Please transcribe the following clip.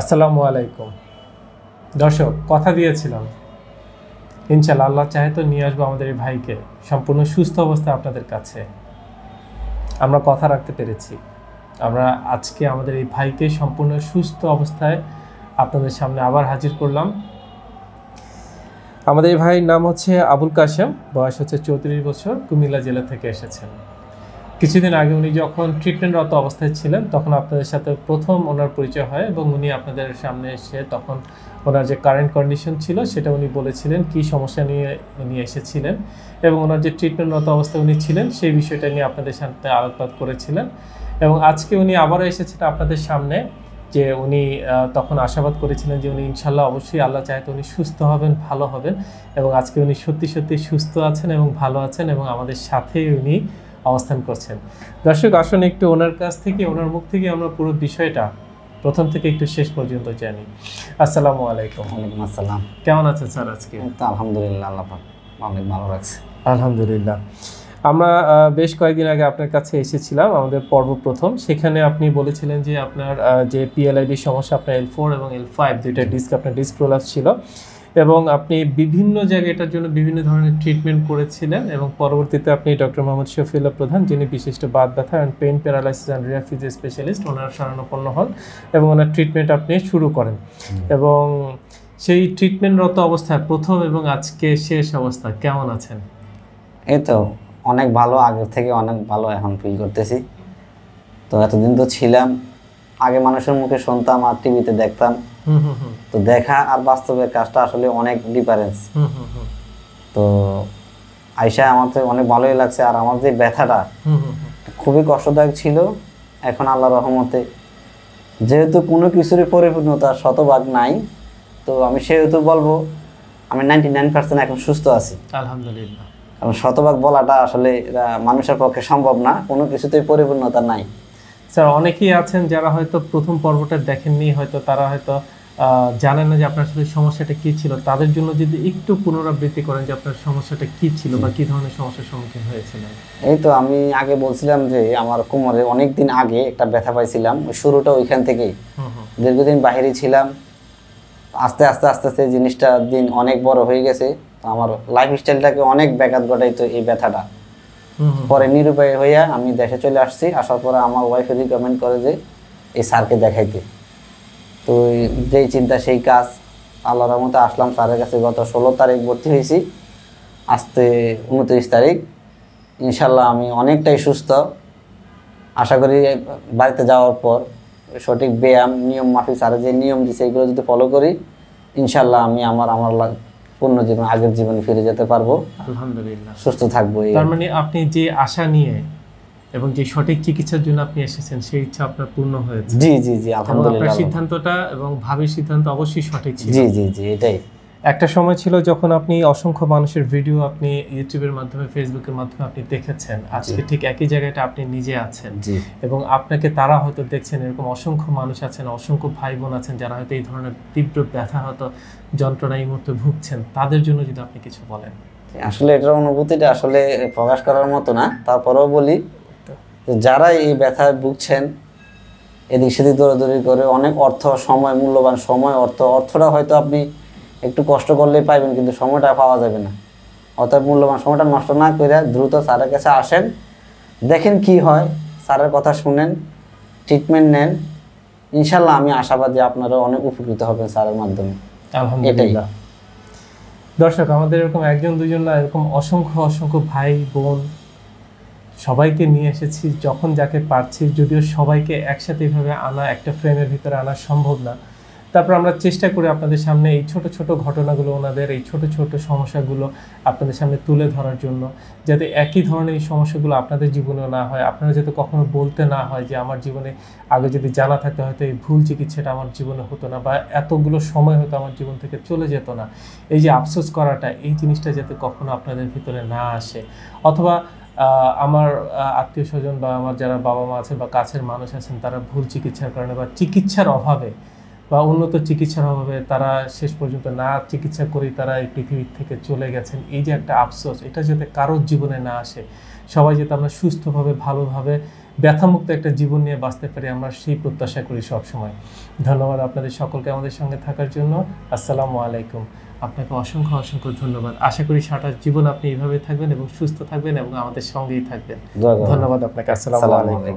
আসসালামু আলাইকুম। দর্শক, কথা দিয়েছিলাম। ইনশাল্লাহ আল্লাহ চাহে তো নিয়ে আসব আমাদের এই ভাইকে। সম্পূর্ণ সুস্থ অবস্থায় আপনাদের কাছে। আমরা কথা রাখতে পেরেছি। আমরা আজকে আমাদের এই ভাইকে সম্পূর্ণ সুস্থ অবস্থায় আপনাদের সামনে আবার হাজির করলাম। আমাদের এই ভাইয়ের নাম হচ্ছে আবুল কাশেম। বয়স হচ্ছে চৌত্রিশ বছর, কুমিল্লা জেলা থেকে এসেছেন। কিছুদিন আগে উনি যখন ট্রিটমেন্টরত অবস্থায় ছিলেন, তখন আপনাদের সাথে প্রথম ওনার পরিচয় হয় এবং উনি আপনাদের সামনে এসে তখন ওনার যে কারেন্ট কন্ডিশন ছিল, সেটা উনি বলেছিলেন কি সমস্যা নিয়ে উনি এসেছিলেন এবং ওনার যে ট্রিটমেন্টরত অবস্থায় উনি ছিলেন, সেই বিষয়টা নিয়ে আপনাদের সাথে আলোকপাত করেছিলেন এবং আজকে উনি আবারও এসেছেন আপনাদের সামনে যে উনি তখন আশাবাদ করেছিলেন যে উনি ইনশাল্লাহ অবশ্যই আল্লাহ চাইতে উনি সুস্থ হবেন, ভালো হবেন এবং আজকে উনি সত্যি সত্যি সুস্থ আছেন এবং ভালো আছেন এবং আমাদের সাথেই উনি অবস্থান করছেন। দর্শক আসুন একটু ওনার কাছ থেকে ওনার মুখ থেকে আমরা পুরো বিষয়টা প্রথম থেকে একটু শেষ পর্যন্ত জানি। আসসালামু আলাইকুম। ওয়ালাইকুম আসসালাম। কেমন আছেন স্যার আজকে? আলহামদুলিল্লাহ আল্লাহ পাক অনেক ভালো রাখছে। আলহামদুলিল্লাহ। আমরা বেশ কয়েকদিন আগে আপনার কাছে এসেছিলাম আমাদের পর্ব প্রথম। সেখানে আপনি বলেছিলেন যে আপনার যে পিএলআইডি সমস্যা আপনার এল ফোর এবং এল ফাইভ দুইটা ডিস্ক আপনার ডিস্ক প্রলাপস ছিল। এবং আপনি বিভিন্ন জায়গায় এটার জন্য বিভিন্ন ধরনের ট্রিটমেন্ট করেছিলেন এবং পরবর্তীতে আপনি ডক্টর মোহাম্মদ শফিউল্লাহ প্রধান যিনি বিশিষ্ট বাদ ব্যথা অ্যান্ড পেইন প্যারালাইসিস অ্যান্ড রিয়াফিজ স্পেশালিস্ট ওনার শরণাপন্ন হন এবং ওনার ট্রিটমেন্ট আপনি শুরু করেন। এবং সেই ট্রিটমেন্টরত অবস্থায় প্রথম এবং আজকে শেষ অবস্থা কেমন আছেন? এই তো অনেক ভালো আগের থেকে অনেক ভালো এখন ফিল করতেছি। তো এতদিন তো ছিলাম আগে মানুষের মুখে শুনতাম আর টিভিতে দেখতাম। তো দেখা আর বাস্তবের কাজটা আসলে অনেক ডিফারেন্স তো আইসা আমার তো অনেক ভালোই লাগছে আর আমার যে ব্যথাটা। খুবই কষ্টদায়ক ছিল। এখন আল্লাহ রহমতে যেহেতু কোনো কিছুরই পরিপূর্ণতা শতভাগ নাই তো আমি সেহেতু বলব আমি নাইনটি নাইন পার্সেন্ট এখন সুস্থ আছি। আলহামদুলিল্লাহ। কারণ শতভাগ বলাটা আসলে মানুষের পক্ষে সম্ভব না কোনো কিছুতেই পরিপূর্ণতা নাই। স্যার অনেকেই আছেন যারা হয়তো প্রথম পর্বটা দেখেননি হয়তো তারা হয়তো জানেন না যে আপনার আসলে সমস্যাটা কি ছিল। তাদের জন্য যদি একটু পুনরাবৃত্তি করেন যে আপনার সমস্যাটা কি ছিল বা কি ধরনের সমস্যার সম্মুখীন হয়েছিলেন এই তো আমি আগে বলছিলাম যে আমার কোমরে অনেক দিন আগে একটা ব্যথা পাইছিলাম। শুরুটা ওইখান থেকেই। দীর্ঘদিন বাইরে ছিলাম। আস্তে আস্তে আস্তে আস্তে জিনিসটা দিন অনেক বড় হয়ে গেছে। আমার লাইফ স্টাইলটাকে অনেক ব্যাঘাত ঘটাইতো এই ব্যথাটা। পরে নিরুপায় হইয়া আমি দেশে চলে আসছি, আসার পরে আমার ওয়াইফে রিকমেন্ড করে যে এই স্যারকে দেখাইতে। তো যেই চিন্তা, সেই কাজ, আল্লাহর রহমতে আসলাম স্যারের কাছে। গত ষোলো তারিখ ভর্তি হয়েছি আসতে উনত্রিশ তারিখ। ইনশাল্লাহ আমি অনেকটাই সুস্থ। আশা করি বাড়িতে যাওয়ার পর সঠিক ব্যায়াম, নিয়ম মাফিক, স্যারের যে নিয়ম দিছে, এগুলো যদি ফলো করি ইনশাল্লাহ আমি আমার আমার পূর্ণ জীবন আগের জীবনে ফিরে যেতে পারব। আলহামদুলিল্লাহ। সুস্থ থাকব তার মানে আপনি যে আশা নিয়ে এবং যে সঠিক চিকিৎসার জন্য আপনি এসেছেন সেই ইচ্ছা আপনার পূর্ণ হয়েছে। জি জি জি আলহামদুলিল্লাহ আপনার সিদ্ধান্তটা এবং ভাবের সিদ্ধান্ত অবশ্যই সঠিক ছিল। জি জি জি এটাই। একটা সময় ছিল যখন আপনি অসংখ্য মানুষের ভিডিও আপনি ইউটিউবের মাধ্যমে ফেসবুকের মাধ্যমে আপনি দেখেছেন। আজকে ঠিক একই জায়গাটা আপনি নিজে আছেন। এবং আপনাকে তারা হয়তো দেখছেন এরকম অসংখ্য মানুষ আছেন অসংখ্য ভাই বোন আছেন যারা হয়তো এই ধরনের তীব্র ব্যথা হয়তো যন্ত্রণা এই মুহূর্তে ভুগছেন তাদের জন্য যদি আপনি কিছু বলেন। আসলে এটার অনুভূতিটা আসলে প্রকাশ করার মতো না। তারপরেও বলি যারা এই ব্যথায় ভুগছেন এদিক সেদিক দৌড়াদৌড়ি করে অনেক অর্থ সময় মূল্যবান সময় অর্থ অর্থটা হয়তো আপনি একটু কষ্ট করলেই পাইবেন কিন্তু সময়টা পাওয়া যাবে না। অতএব মূল্যবান সময়টা নষ্ট না করে দ্রুত স্যারের কাছে আসেন দেখেন কি হয় স্যারের কথা শুনেন ট্রিটমেন্ট নেন। ইনশাল্লাহ আমি আশাবাদী আপনারা অনেক উপকৃত হবেন স্যারের মাধ্যমে। আলহামদুলিল্লাহ। দর্শক আমাদের এরকম একজন দুজন না এরকম অসংখ্য অসংখ্য ভাই বোন সবাইকে নিয়ে এসেছি যখন যাকে পারছি যদিও সবাইকে একসাথে এভাবে আনা একটা ফ্রেমের ভিতরে আনা সম্ভব না। তারপর আমরা চেষ্টা করি আপনাদের সামনে এই ছোট ছোট ঘটনাগুলো, ওনাদের এই ছোট ছোট সমস্যাগুলো আপনাদের সামনে তুলে ধরার জন্য, যাতে একই ধরনের এই সমস্যাগুলো আপনাদের জীবনেও না হয়। আপনারা যাতে কখনো বলতে না হয় যে, আমার জীবনে আগে যদি জানা থাকতে, হয়তো এই ভুল চিকিৎসাটা আমার জীবনে হতো না বা এতগুলো সময় হয়তো আমার জীবন থেকে চলে যেত না। এই যে আফসোস করাটা, এই জিনিসটা যাতে কখনো আপনাদের ভিতরে না আসে। অথবা আমার আত্মীয় স্বজন বা আমার যারা বাবা মা আছেন বা কাছের মানুষ আছেন, তারা ভুল চিকিৎসার কারণে বা চিকিৎসার অভাবে বা উন্নত চিকিৎসার অভাবে তারা শেষ পর্যন্ত না চিকিৎসা করেই তারা এই পৃথিবীর থেকে চলে গেছেন। এই যে একটা আফসোস এটা যাতে কারোর জীবনে না আসে সবাই যাতে আমরা সুস্থভাবে ভালোভাবে ব্যথামুক্ত একটা জীবন নিয়ে বাঁচতে পারি আমরা সেই প্রত্যাশা করি সব সময় ধন্যবাদ আপনাদের সকলকে আমাদের সঙ্গে থাকার জন্য। আসসালামু আলাইকুম। আপনাকে অসংখ্য অসংখ্য ধন্যবাদ। আশা করি সারা জীবন আপনি এইভাবে থাকবেন এবং সুস্থ থাকবেন এবং আমাদের সঙ্গেই থাকবেন। ধন্যবাদ। আপনাকে। আসসালামু আলাইকুম।